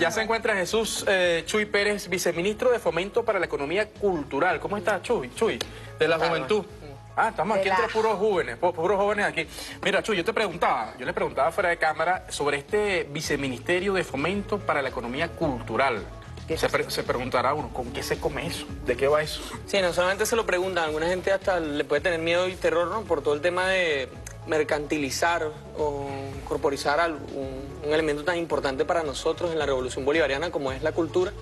Ya se encuentra Jesús eh, Chuy Pérez, viceministro de Fomento para la Economía Cultural. ¿Cómo está Chuy? Chuy, de la juventud. Ah, estamos aquí entre puros jóvenes, puros jóvenes aquí. Mira, Chuy, yo te preguntaba, yo le preguntaba fuera de cámara sobre este viceministerio de Fomento para la Economía Cultural. Se, preguntará uno, ¿con qué se come eso? ¿De qué va eso? Sí, no solamente se lo preguntan, alguna gente hasta le puede tener miedo y terror, ¿no? Por todo el tema de mercantilizar o corporizar un, elemento tan importante para nosotros en la revolución bolivariana como es la cultura,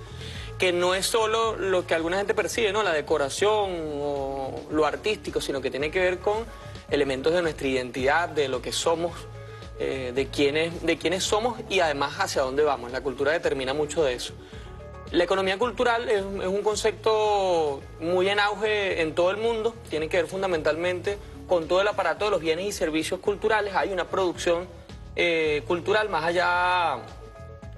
que no es solo lo que alguna gente percibe, ¿no? La decoración o lo artístico, sino que tiene que ver con elementos de nuestra identidad, de lo que somos, eh, de, quiénes, de quiénes somos y además hacia dónde vamos. La cultura determina mucho de eso. La economía cultural es, un concepto muy en auge en todo el mundo, tiene que ver fundamentalmente con todo el aparato de los bienes y servicios culturales. Hay una producción eh, cultural más allá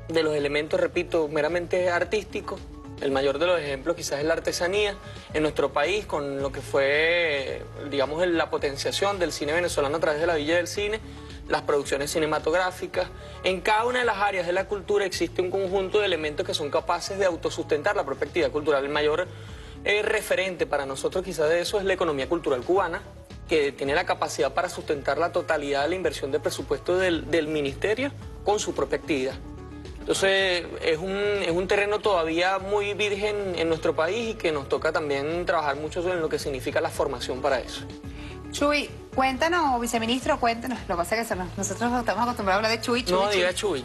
de los elementos, repito, meramente artísticos. El mayor de los ejemplos quizás es la artesanía en nuestro país, con lo que fue, digamos, la potenciación del cine venezolano a través de la Villa del Cine las producciones cinematográficas. En cada una de las áreas de la cultura existe un conjunto de elementos que son capaces de autosustentar la actividad cultural. El mayor eh, referente para nosotros quizás de eso es la economía cultural cubana, que tiene la capacidad para sustentar la totalidad de la inversión de presupuesto del, ministerio con su propia actividad. Entonces es un, es un terreno todavía muy virgen en nuestro país y que nos toca también trabajar mucho en lo que significa la formación para eso. Chuy, cuéntanos, viceministro, cuéntanos. Lo que pasa es que nosotros estamos acostumbrados a hablar de Chuy, Chuy No, diga Chuy.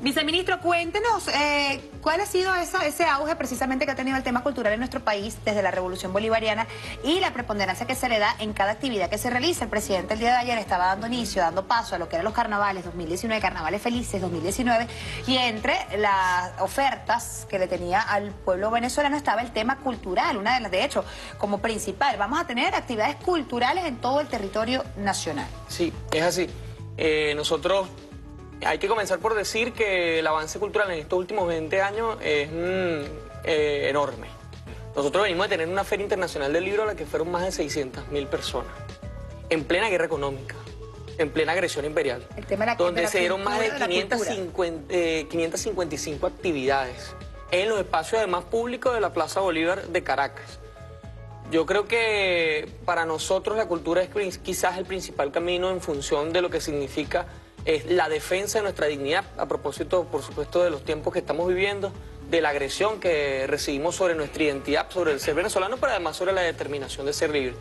Viceministro, cuéntenos eh, cuál ha sido ese auge precisamente que ha tenido el tema cultural en nuestro país desde la Revolución Bolivariana y la preponderancia que se le da en cada actividad que se realiza. El presidente el día de ayer estaba dando inicio, dando paso a lo que eran los carnavales 2019, carnavales felices 2019, y entre las ofertas que le tenía al pueblo venezolano estaba el tema cultural, una de las, de hecho, como principal. Vamos a tener actividades culturales en todo el territorio nacional. Sí, es así. Eh, nosotros hay que comenzar por decir que el avance cultural en estos últimos 20 años es mm, eh, enorme. Nosotros venimos de tener una feria internacional del libro a la que fueron más de 600 mil personas, en plena guerra económica, en plena agresión imperial, donde se dieron más de, 555 eh, actividades en los espacios además públicos de la Plaza Bolívar de Caracas. Yo creo que para nosotros la cultura es quizás el principal camino en función de lo que significa es la defensa de nuestra dignidad, a propósito, por supuesto, de los tiempos que estamos viviendo, de la agresión que recibimos sobre nuestra identidad, sobre el ser venezolano, pero además sobre la determinación de ser libre.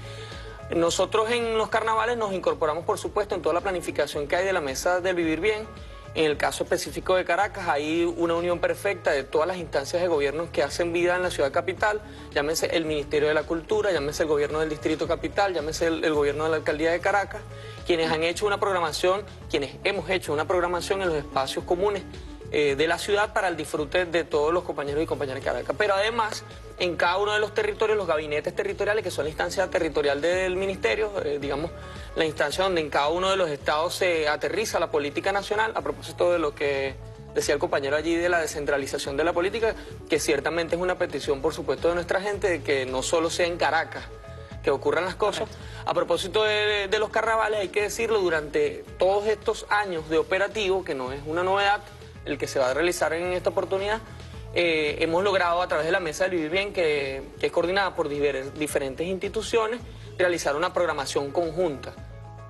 Nosotros en los carnavales nos incorporamos, por supuesto, en toda la planificación que hay de la Mesa del Vivir Bien. En el caso específico de Caracas hay una unión perfecta de todas las instancias de gobierno que hacen vida en la ciudad capital, llámese el Ministerio de la Cultura, llámese el gobierno del Distrito Capital, llámese el gobierno de la Alcaldía de Caracas, quienes han hecho una programación, quienes hemos hecho una programación en los espacios comunes eh, de la ciudad para el disfrute de todos los compañeros y compañeras de Caracas. Pero además, en cada uno de los territorios, los gabinetes territoriales, que son la instancia territorial del ministerio, eh, digamos, la instancia donde en cada uno de los estados se aterriza la política nacional, a propósito de lo que decía el compañero allí de la descentralización de la política, que ciertamente es una petición, por supuesto, de nuestra gente, de que no solo sea en Caracas, que ocurran las cosas. A propósito de, los carnavales, hay que decirlo, durante todos estos años de operativo, que no es una novedad, el que se va a realizar en esta oportunidad, eh, hemos logrado a través de la Mesa del Vivir Bien, que, es coordinada por diferentes instituciones, realizar una programación conjunta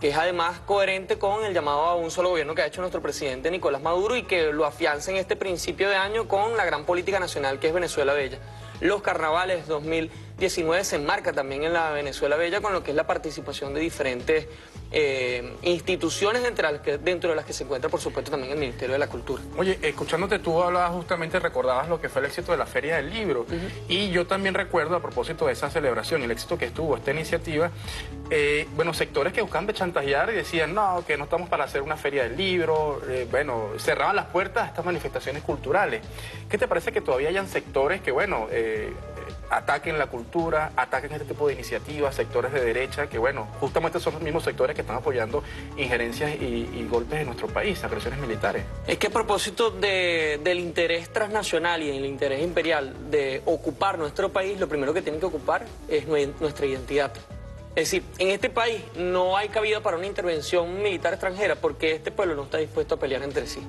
que es además coherente con el llamado a un solo gobierno que ha hecho nuestro presidente Nicolás Maduro y que lo afianza en este principio de año con la gran política nacional que es Venezuela Bella. Los carnavales 2019 se enmarca también en la Venezuela Bella con lo que es la participación de diferentes eh, instituciones dentro de, las que, dentro de las que se encuentra, por supuesto, también el Ministerio de la Cultura. Oye, escuchándote tú hablabas justamente, recordabas lo que fue el éxito de la Feria del Libro. Y yo también recuerdo, a propósito de esa celebración, el éxito que estuvo esta iniciativa, eh, bueno, sectores que buscaban chantajear y decían, no, que no estamos para hacer una Feria del Libro, eh, bueno, cerraban las puertas a estas manifestaciones culturales. ¿Qué te parece que todavía hayan sectores que, bueno, ataquen la cultura, ataquen este tipo de iniciativas, sectores de derecha, que bueno, justamente son los mismos sectores que están apoyando injerencias y, golpes en nuestro país, agresiones militares. Es que a propósito del interés transnacional y el interés imperial de ocupar nuestro país, lo primero que tienen que ocupar es nuestra identidad. Es decir, en este país no hay cabida para una intervención militar extranjera porque este pueblo no está dispuesto a pelear entre sí.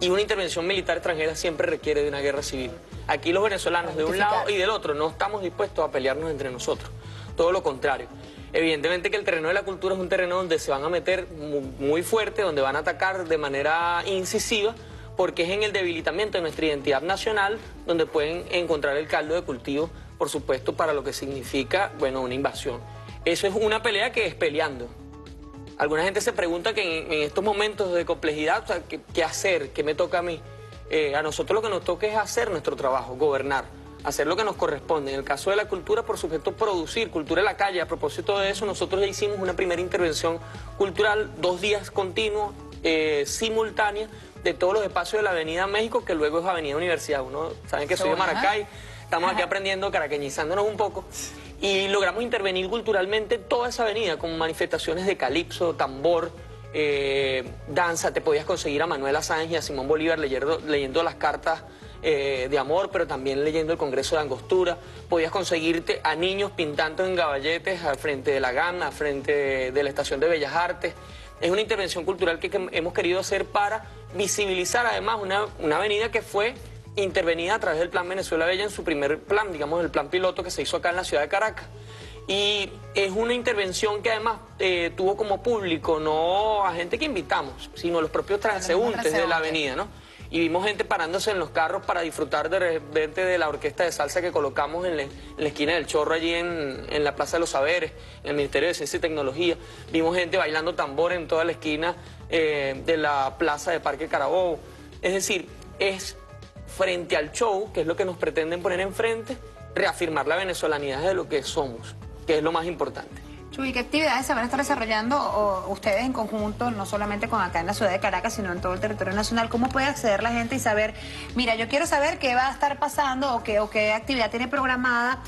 Y una intervención militar extranjera siempre requiere de una guerra civil. Aquí los venezolanos de un lado y del otro no estamos dispuestos a pelearnos entre nosotros. Todo lo contrario. Evidentemente que el terreno de la cultura es un terreno donde se van a meter muy fuerte, donde van a atacar de manera incisiva, porque es en el debilitamiento de nuestra identidad nacional donde pueden encontrar el caldo de cultivo, por supuesto, para lo que significa, bueno, una invasión. Eso es una pelea que es peleando. Alguna gente se pregunta que en, estos momentos de complejidad, ¿qué, hacer? ¿Qué me toca a mí? Eh, a nosotros lo que nos toca es hacer nuestro trabajo, gobernar, hacer lo que nos corresponde. En el caso de la cultura, por supuesto, producir cultura en la calle. A propósito de eso, nosotros ya hicimos una primera intervención cultural, dos días continuos, eh, simultánea, de todos los espacios de la Avenida México, que luego es Avenida Universidad. Uno, saben que soy de Maracay, estamos aquí aprendiendo, caraqueñizándonos un poco y logramos intervenir culturalmente toda esa avenida con manifestaciones de calipso, tambor, eh, danza. Te podías conseguir a Manuela Sánchez y a Simón Bolívar leyendo, leyendo las cartas eh, de amor, pero también leyendo el Congreso de Angostura. Podías conseguirte a niños pintando en gaballetes al frente de la Gana, al frente de, la Estación de Bellas Artes. Es una intervención cultural que, hemos querido hacer para visibilizar además una, una avenida que fue intervenida a través del Plan Venezuela Bella en su primer plan, digamos el plan piloto que se hizo acá en la ciudad de Caracas. Y es una intervención que además eh, tuvo como público no a gente que invitamos, sino los propios transeúntes de la avenida, ¿no? Y vimos gente parándose en los carros para disfrutar de repente de la orquesta de salsa que colocamos en, la esquina del Chorro, allí en, la Plaza de los Saberes, en el Ministerio de Ciencia y Tecnología. Vimos gente bailando tambor en toda la esquina eh, de la Plaza de Parque Carabobo. Es decir, es frente al show, que es lo que nos pretenden poner enfrente, reafirmar la venezolanidad de lo que somos, que es lo más importante. Chuy, ¿qué actividades se van a estar desarrollando ustedes en conjunto, no solamente con acá en la ciudad de Caracas, sino en todo el territorio nacional? ¿Cómo puede acceder la gente y saber, mira, yo quiero saber qué va a estar pasando o qué, o qué actividad tiene programada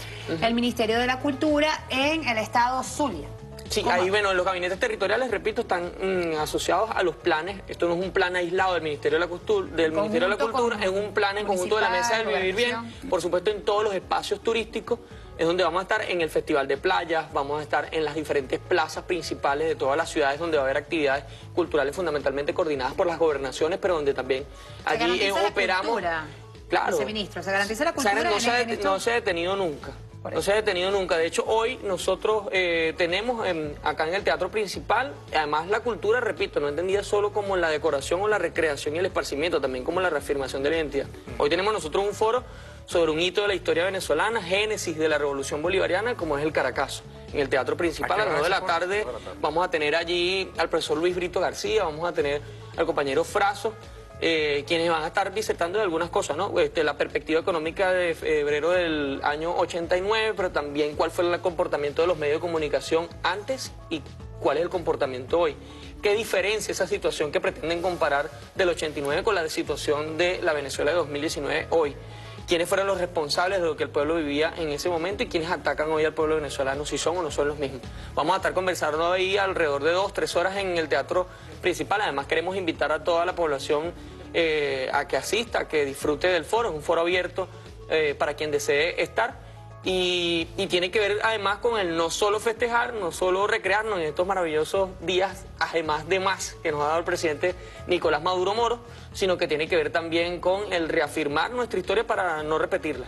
el Ministerio de la Cultura en el estado Zulia? Sí, ahí, bueno, los gabinetes territoriales, repito, están mm, asociados a los planes. Esto no es un plan aislado del Ministerio de la, Cultura, del Ministerio de la Cultura, es un plan en conjunto de la Mesa del Vivir Bien, por supuesto en todos los espacios turísticos, es donde vamos a estar en el Festival de Playas, vamos a estar en las diferentes plazas principales de todas las ciudades donde va a haber actividades culturales fundamentalmente coordinadas por las gobernaciones, pero donde también allí operamos... claro. Viceministro, ¿se garantiza la cultura? no se ha detenido nunca. No se ha detenido nunca. De hecho, hoy nosotros eh, tenemos acá en el teatro principal, además la cultura, repito, no entendida solo como la decoración o la recreación y el esparcimiento, también como la reafirmación de la identidad. Hoy tenemos nosotros un foro sobre un hito de la historia venezolana, génesis de la revolución bolivariana, como es el Caracazo. En el teatro principal, a las 9 de la tarde, vamos a tener allí al profesor Luis Brito García, vamos a tener al compañero Fraso, eh, quienes van a estar disertando de algunas cosas, ¿no? Este, la perspectiva económica de febrero del año 89, pero también cuál fue el comportamiento de los medios de comunicación antes y cuál es el comportamiento hoy. ¿Qué diferencia esa situación que pretenden comparar del 89 con la situación de la Venezuela de 2019 hoy? Quiénes fueron los responsables de lo que el pueblo vivía en ese momento y quiénes atacan hoy al pueblo venezolano, si son o no son los mismos. Vamos a estar conversando ahí alrededor de dos, tres horas en el teatro principal. Además queremos invitar a toda la población eh, a que asista, a que disfrute del foro. Es un foro abierto eh, para quien desee estar. Y, tiene que ver además con el no solo festejar, no solo recrearnos en estos maravillosos días, además de más que nos ha dado el presidente Nicolás Maduro Moro, sino que tiene que ver también con el reafirmar nuestra historia para no repetirla.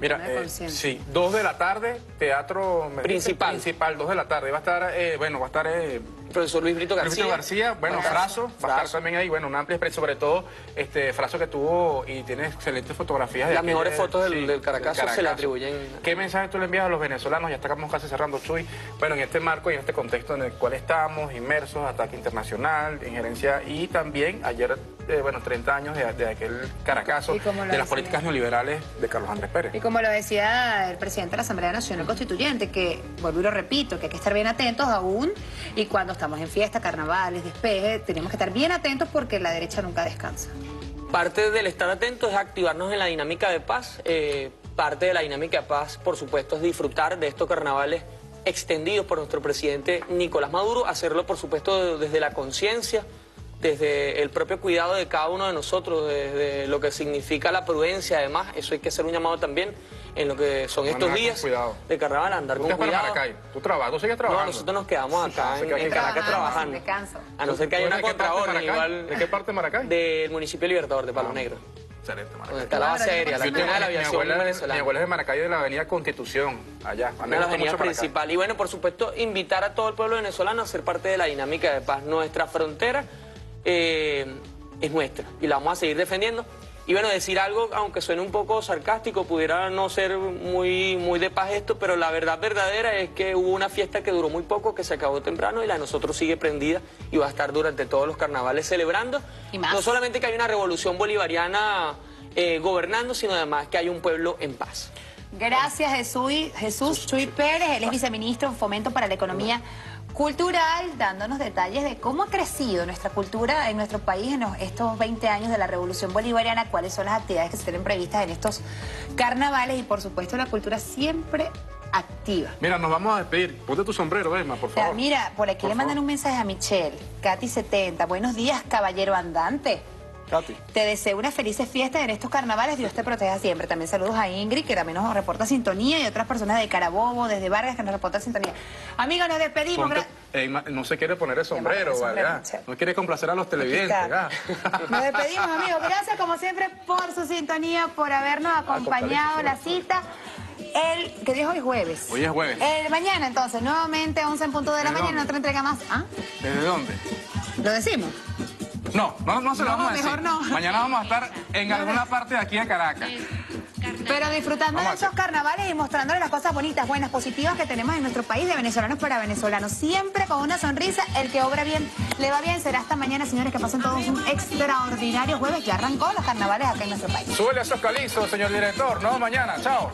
Mira, eh, sí, dos de la tarde, teatro principal. principal, dos de la tarde. Va a estar, eh, bueno, va a estar... Eh, profesor Luis Brito García. Luis García, bueno, Fraso, va a estar también ahí, bueno, una amplia experiencia, sobre todo este Fraso que tuvo y tiene excelentes fotografías. Las mejores fotos del, del, Caracazo se le atribuyen. ¿Qué mensaje tú le envías a los venezolanos? Ya estamos casi cerrando, Chuy. Bueno, en este marco y en este contexto en el cual estamos, inmersos, ataque internacional, injerencia y también ayer eh, bueno, 30 años de, aquel caracazo de las políticas neoliberales de Carlos Andrés Pérez. Y como lo decía el presidente de la Asamblea Nacional Constituyente, que, vuelvo y lo repito, que hay que estar bien atentos aún y cuando estamos en fiesta, carnavales, despeje, tenemos que estar bien atentos porque la derecha nunca descansa. Parte del estar atentos es activarnos en la dinámica de paz. Eh, parte de la dinámica de paz, por supuesto, es disfrutar de estos carnavales extendidos por nuestro presidente Nicolás Maduro, hacerlo, por supuesto, desde la conciencia, desde el propio cuidado de cada uno de nosotros, desde lo que significa la prudencia, además, eso hay que hacer un llamado también en lo que son estos Manejar días de carnaval, andar Tú con para cuidado. Maracay. Tú trabajas, tú sigues trabajando. No, nosotros nos quedamos acá en. Caracas Trabajando. A no ser que ¿Tú haya una de qué parte de contraorden Maracay? igual. ¿De qué parte de Maracay? Del municipio de Libertador, de Palo Ah. Negro. Excelente, Maracay. Donde está la base aérea, la de la mi, aviación mi abuela es de Maracay de la avenida Constitución, allá. A mí Una de las avenidas principales. Y bueno, por supuesto, invitar a todo el pueblo venezolano a ser parte de la dinámica de paz. Nuestra frontera eh, es nuestra y la vamos a seguir defendiendo. Y bueno, decir algo, aunque suene un poco sarcástico, pudiera no ser muy, muy de paz esto, pero la verdad verdadera es que hubo una fiesta que duró muy poco, que se acabó temprano y la de nosotros sigue prendida y va a estar durante todos los carnavales celebrando. Y más. No solamente que hay una revolución bolivariana eh, gobernando, sino además que hay un pueblo en paz. Gracias Jesús, Jesús Chuy Pérez, él es viceministro en Fomento para la Economía Cultural, dándonos detalles de cómo ha crecido nuestra cultura en nuestro país en estos 20 años de la Revolución Bolivariana, cuáles son las actividades que se tienen previstas en estos carnavales y por supuesto la cultura siempre activa. Mira, nos vamos a despedir. Ponte tu sombrero, Emma, por favor. mira, por aquí Por le mandan un mensaje a Michelle, Katy70. Buenos días, caballero andante. Katy. Te deseo unas felices fiestas en estos carnavales. Dios te proteja siempre. También saludos a Ingrid, que también nos reporta sintonía, y otras personas de Carabobo, desde Vargas, que nos reportan sintonía. Amigos, nos despedimos. Ponte- no se quiere poner el sombrero, el sombrero, ¿verdad? sí. No quiere complacer a los televidentes. ¿verdad? Nos despedimos, amigos. Gracias, como siempre, por su sintonía, por habernos acompañado la cita. El, ¿Qué día es hoy? Jueves. Hoy es jueves. El mañana, entonces, nuevamente, 11 en punto de la ¿De mañana, dónde? otra entrega más. ¿Ah? ¿Desde dónde? ¿Lo decimos? No, no, no se lo No, vamos a decir. mejor no. Mañana vamos a estar en alguna parte de aquí de Caracas. Pero disfrutando de esos carnavales y mostrándole las cosas bonitas, buenas, positivas que tenemos en nuestro país de venezolanos para venezolanos. Siempre con una sonrisa, el que obra bien, le va bien. Será hasta mañana, señores, que pasen todos un extraordinario jueves. Ya arrancó los carnavales acá en nuestro país. Súbele a esos calizos, señor director. No, mañana. Chao.